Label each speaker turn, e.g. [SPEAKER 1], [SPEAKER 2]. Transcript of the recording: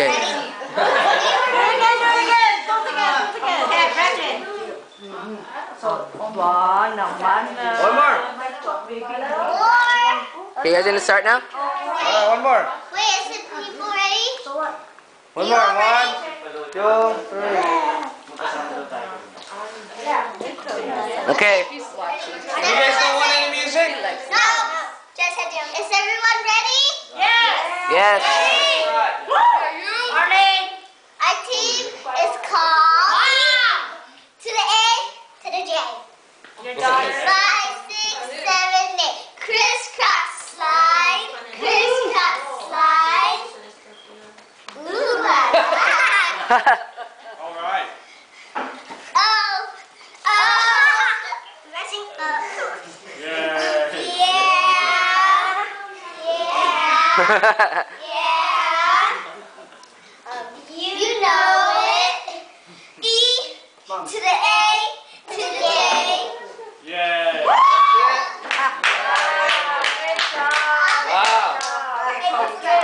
[SPEAKER 1] Okay.
[SPEAKER 2] Do it again, do it again. Do it again, do it again.
[SPEAKER 3] Okay, Brendan.
[SPEAKER 2] Ba naman na.
[SPEAKER 4] One more.
[SPEAKER 1] Okay, you guys gonna start now?
[SPEAKER 4] Alright, one more.
[SPEAKER 5] Wait, is it people ready?
[SPEAKER 4] One more. One, two, three.
[SPEAKER 1] Okay.
[SPEAKER 4] You guys don't want any music?
[SPEAKER 5] No. Just had to. Is everyone ready?
[SPEAKER 1] Yes.
[SPEAKER 5] Arlene. Is called to the A to the J.
[SPEAKER 3] Your daughter.
[SPEAKER 5] Five, six, seven, eight. Crisscross slide. Crisscross slide. Ooh la la.
[SPEAKER 4] Alright.
[SPEAKER 5] Oh, oh. Messing up.
[SPEAKER 4] Yeah.
[SPEAKER 5] Yeah. Yeah. To the A, to the A. Yay. Woo! Wow. Wow.